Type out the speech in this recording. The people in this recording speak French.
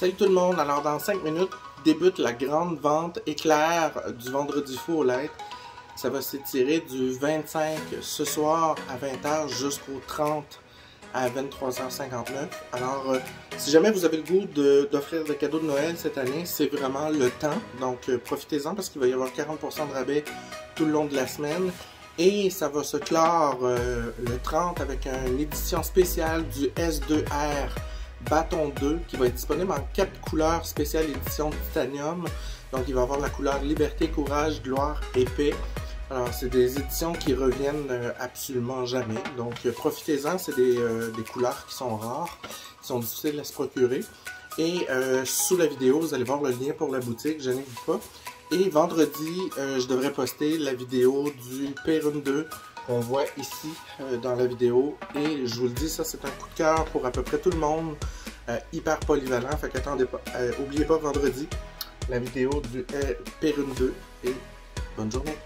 Salut tout le monde, alors dans 5 minutes débute la grande vente éclair du vendredi fou au lettres. Ça va s'étirer du 25 ce soir à 20h jusqu'au 30 à 23h59. Alors, euh, si jamais vous avez le goût d'offrir des cadeaux de Noël cette année, c'est vraiment le temps. Donc, euh, profitez-en parce qu'il va y avoir 40% de rabais tout le long de la semaine. Et ça va se clore euh, le 30 avec une édition spéciale du S2R Bâton 2 qui va être disponible en 4 couleurs spéciales édition titanium. Donc il va avoir la couleur Liberté, Courage, Gloire, Épée. Alors c'est des éditions qui reviennent euh, absolument jamais. Donc euh, profitez-en, c'est euh, des, couleurs qui sont rares, qui sont difficiles à se procurer. Et sous la vidéo, vous allez voir le lien pour la boutique, je n'ai pas. Et vendredi, je devrais poster la vidéo du Perun 2 qu'on voit ici dans la vidéo. Et je vous le dis, ça c'est un coup de cœur pour à peu près tout le monde. Hyper polyvalent, fait qu'attendez pas, oubliez pas vendredi la vidéo du Perun 2 et bonne journée.